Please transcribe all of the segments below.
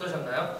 어떠셨나요?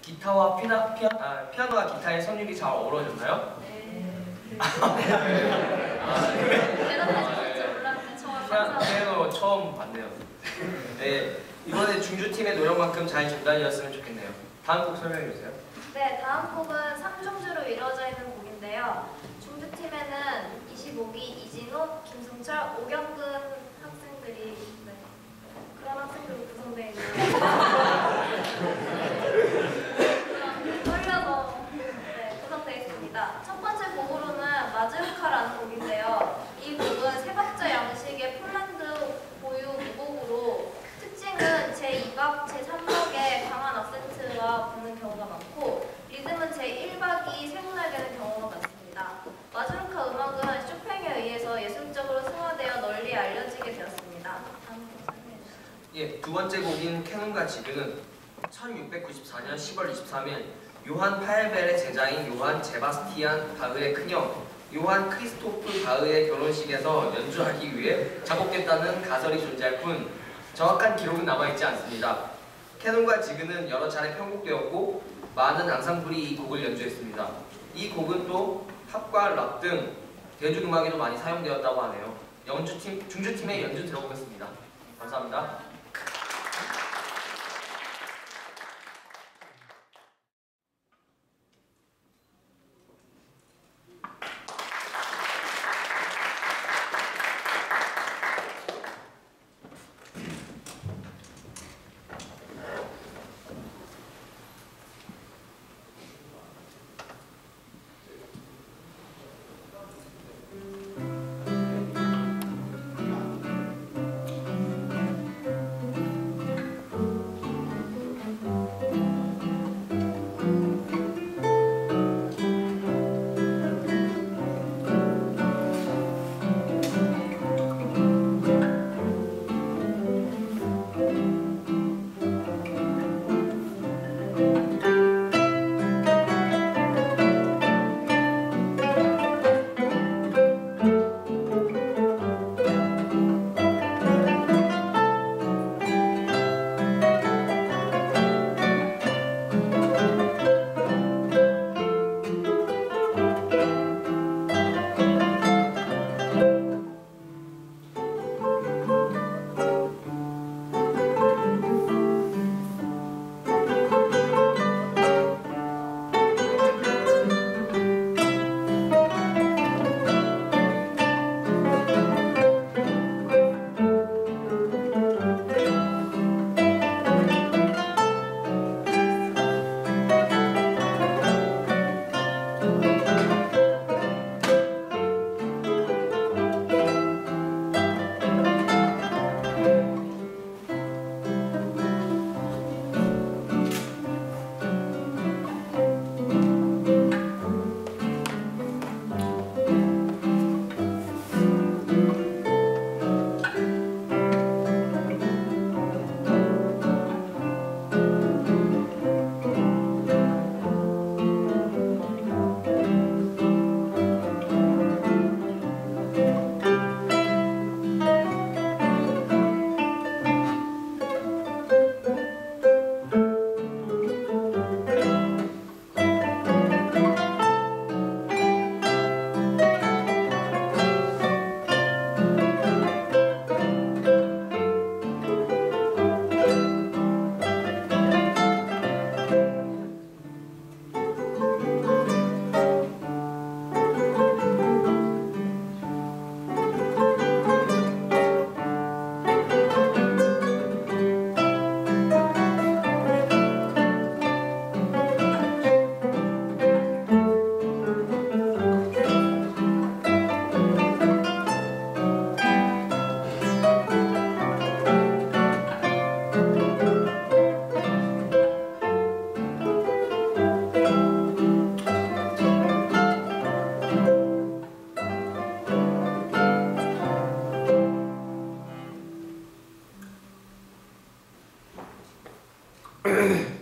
기타와 피나, 피아, 아, 피아노와 기타의 선율이 잘 어우러졌나요? 네. 아, 네. 대답해 주실 줄 몰랐는데 정말 피아, 감사합니다. 피아노 처음 봤네요. 네, 이번에 중주팀의 노력만큼 잘 전달되었으면 좋겠네요. 다음 곡 설명해 주세요. 네, 다음 곡은 3중주로 이루어져 있는 곡인데요. 중주팀에는 25기 이진호, 김승철, 오경근 학생들이 네, 그런 학생들로 구성되어 있는 그런 떨려서 네, 구성되어 있습니다. 첫 번째 곡으로는 마즈루카라는 곡인데요. 이 곡은 세 박자 양식의 폴란드 고유 무곡으로 특징은 제2박, 제3박에 강한 어센트가 붙는 경우가 많고 리듬은 제1박이 세분하게 되는 경우가 많습니다. 마주르카 음악은 쇼팽에 의해서 예술적으로 승화되어 널리 알려지게 되었습니다. 다음 곡 설명해 주시죠. 예, 곡인 캐논과 지그는 1694년 10월 23일 요한 파헬벨의 제자인 요한 제바스티안 바흐의 큰형 요한 크리스토프 바흐의 결혼식에서 연주하기 위해 작곡됐다는 가설이 존재할 뿐 정확한 기록은 남아있지 않습니다. 캐논과 지그는 여러 차례 편곡되었고 많은 앙상블이 이 곡을 연주했습니다. 이 곡은 또 팝과 락 등 대중음악에도 많이 사용되었다고 하네요. 연주팀, 중주팀의 연주 들어보겠습니다. 감사합니다. Mm-hmm.